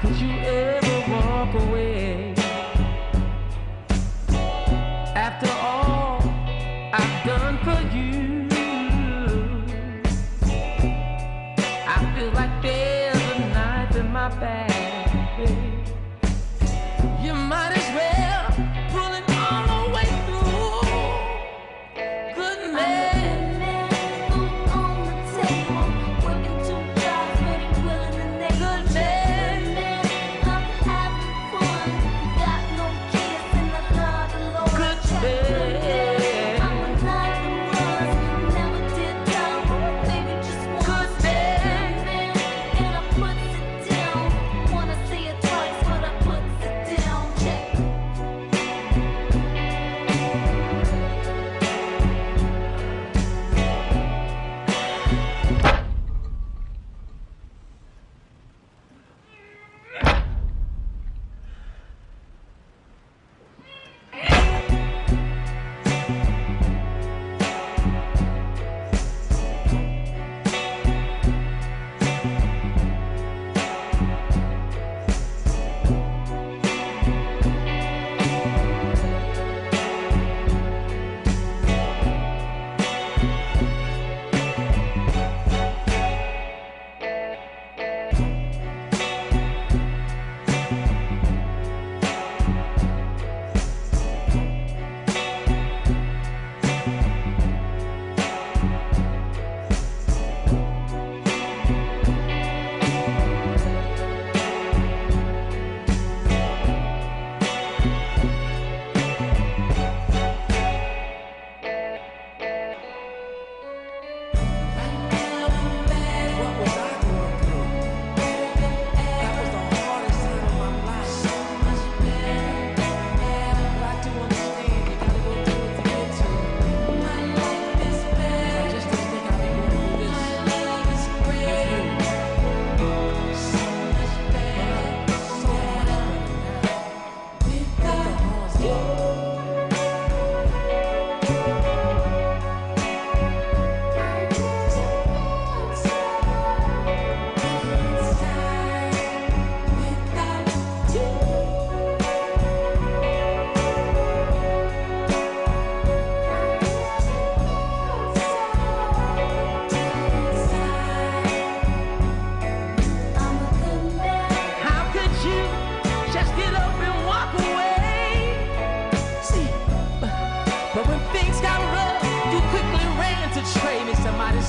could you ever walk away? After all I've done for you, I feel like there's a knife in my back. baby.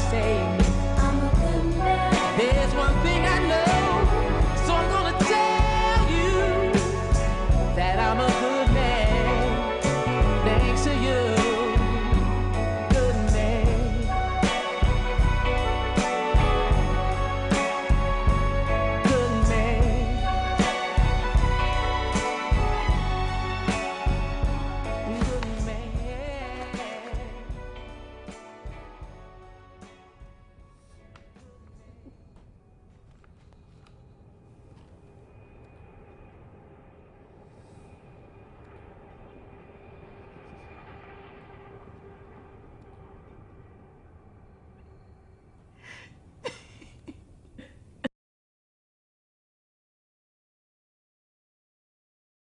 Say.